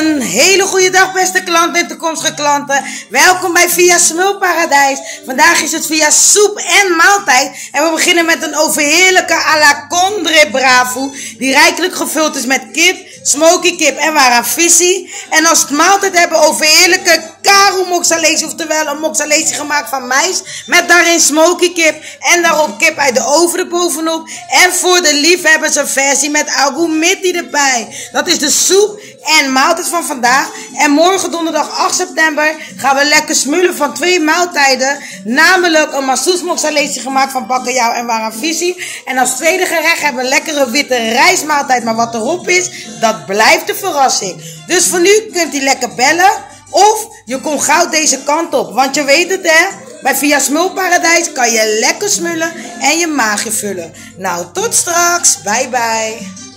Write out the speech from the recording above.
Een hele goede dag, beste klanten en toekomstige klanten. Welkom bij Via Smulparadijs. Vandaag is het via soep en maaltijd. En we beginnen met een overheerlijke à la Condre Bravo. Die rijkelijk gevuld is met kip, smoky kip en waaraan. En als het maaltijd hebben over Karu moxalesi, oftewel een moxalesi gemaakt van mais. Met daarin smoky kip en daarop kip uit de oven erbovenop. En voor de liefhebbers een versie met agumiti erbij. Dat is de soep en maaltijd van vandaag. En morgen donderdag 8 september gaan we lekker smullen van twee maaltijden. Namelijk een massoes moxalesi gemaakt van bakkeljauw en waravisi. En als tweede gerecht hebben we lekkere witte rijstmaaltijd. Maar wat erop is, dat blijft de verrassing. Dus voor nu kunt u lekker bellen. Of je komt gauw deze kant op. Want je weet het hè. Bij Via Smulparadijs kan je lekker smullen en je maagje vullen. Nou, tot straks. Bye bye.